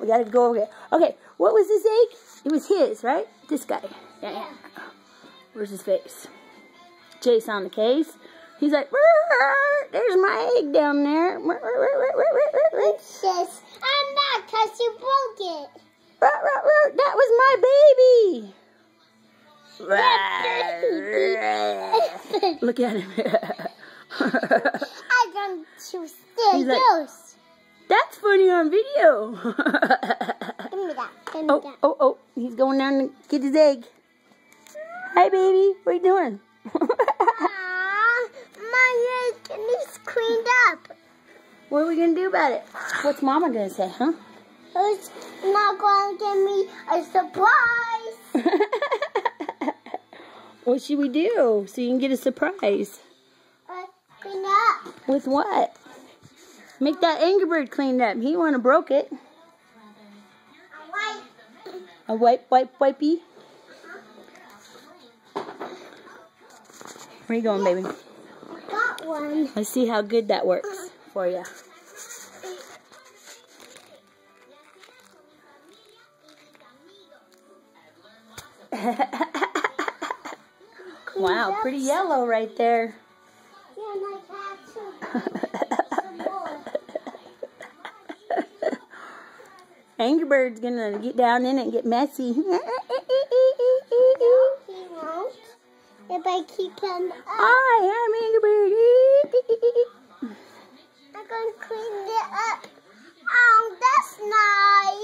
We gotta go over here. Okay, what was this egg? It was his, right? This guy. Yeah, yeah. Where's his face? Jase on the case. He's like, there's my egg down there. It says, I'm not because you broke it. That was my baby. Look at him. I don't choose He's like, That's funny on video. Give me that. Give me oh, that. oh, oh. He's going down to get his egg. Hi, baby. What are you doing? My egg needs cleaned up. What are we going to do about it? What's Mama going to say, huh? Who's not going to give me a surprise? what should we do so you can get a surprise? Uh, clean up. With what? Make that Angry Bird cleaned up. He wanna broke it. A wipe, wipe, wipey. Where you going, baby? Got one. Let's see how good that works for you. wow, pretty yellow right there. Yeah, and I have some more. Angry Bird's gonna get down in it and get messy. No, he won't. If I keep him up, Hi, I'm Angry Bird. I'm to clean it up. Oh, that's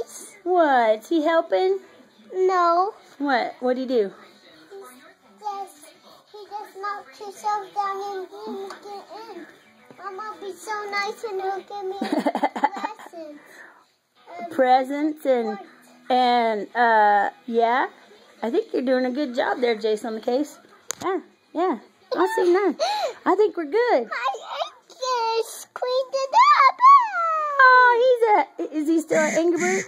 nice. What? Is he helping? No. What? What'd he do? Yes, he just knocked himself down and didn't get in. Mama will be so nice and he'll give me lessons. Presents and and uh yeah. I think you're doing a good job there, Jason, on the case. Yeah, yeah. I see none. I think we're good. I just cleaned it up. Oh, he's a. Is he still an Angry Bird?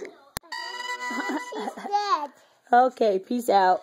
She's dead. Okay, peace out.